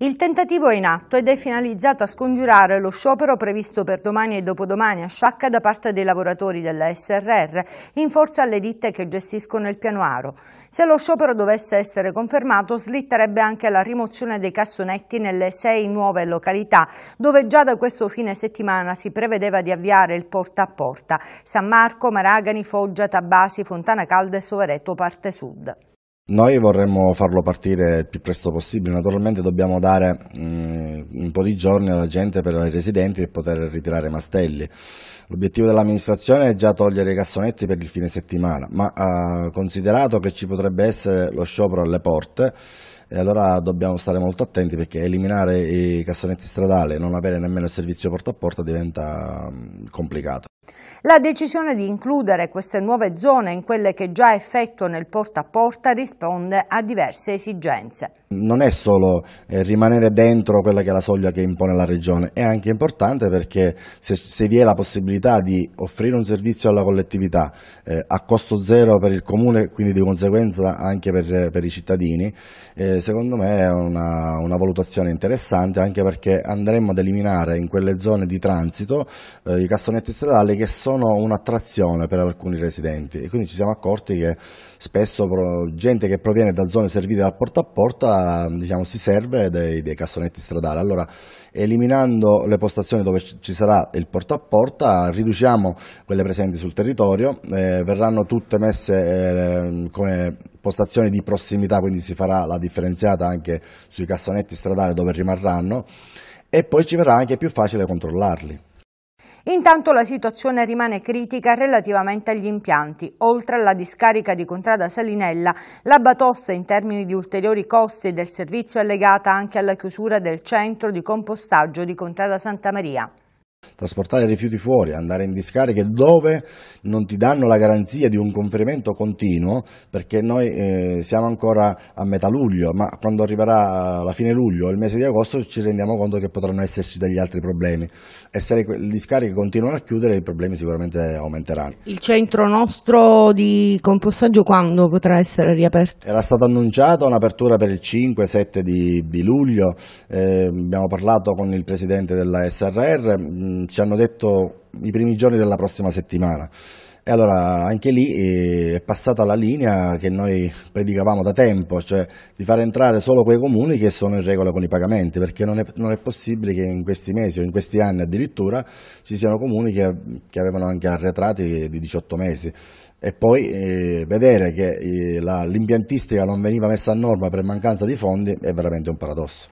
Il tentativo è in atto ed è finalizzato a scongiurare lo sciopero previsto per domani e dopodomani a Sciacca da parte dei lavoratori della SRR in forza alle ditte che gestiscono il piano Aro. Se lo sciopero dovesse essere confermato slitterebbe anche la rimozione dei cassonetti nelle sei nuove località dove già da questo fine settimana si prevedeva di avviare il porta a porta San Marco, Maragani, Foggia, Tabasi, Fontana Calda e Sovereto parte sud. Noi vorremmo farlo partire il più presto possibile, naturalmente dobbiamo dare mh, un po' di giorni alla gente per i residenti per poter ritirare i mastelli. L'obiettivo dell'amministrazione è già togliere i cassonetti per il fine settimana, ma eh, considerato che ci potrebbe essere lo sciopero alle porte, e allora dobbiamo stare molto attenti perché eliminare i cassonetti stradali e non avere nemmeno il servizio porta a porta diventa complicato. La decisione di includere queste nuove zone in quelle che già effettuano il porta a porta risponde a diverse esigenze. Non è solo eh, rimanere dentro quella che è la soglia che impone la Regione, è anche importante perché se, se vi è la possibilità di offrire un servizio alla collettività eh, a costo zero per il Comune, quindi di conseguenza anche per, per i cittadini, eh, secondo me è una, una, valutazione interessante anche perché andremo ad eliminare in quelle zone di transito eh, i cassonetti stradali che sono un'attrazione per alcuni residenti e quindi ci siamo accorti che spesso gente che proviene da zone servite dal porta a porta diciamo, si serve dei, dei, cassonetti stradali. Allora eliminando le postazioni dove ci sarà il porta a porta riduciamo quelle presenti sul territorio, eh, verranno tutte messe eh, come postazioni di prossimità, quindi si farà la differenziata anche sui cassonetti stradali dove rimarranno e poi ci verrà anche più facile controllarli. Intanto la situazione rimane critica relativamente agli impianti. Oltre alla discarica di Contrada Salinella, la batosta in termini di ulteriori costi del servizio è legata anche alla chiusura del centro di compostaggio di Contrada Santa Maria trasportare rifiuti fuori, andare in discariche dove non ti danno la garanzia di un conferimento continuo, perché noi eh, siamo ancora a metà luglio, ma quando arriverà la fine luglio o il mese di agosto ci rendiamo conto che potranno esserci degli altri problemi e se le discariche continuano a chiudere i problemi sicuramente aumenteranno. Il centro nostro di compostaggio quando potrà essere riaperto? Era stata annunciata un'apertura per il 5-7 di, di, luglio, eh, abbiamo parlato con il presidente della SRR, mh, ci hanno detto i primi giorni della prossima settimana. E allora anche lì eh, è passata la linea che noi predicavamo da tempo, cioè di far entrare solo quei comuni che sono in regola con i pagamenti, perché non è, non è possibile che in questi mesi o in questi anni addirittura ci siano comuni che, che avevano anche arretrati di 18 mesi e poi eh, vedere che eh, l'impiantistica non veniva messa a norma per mancanza di fondi è veramente un paradosso.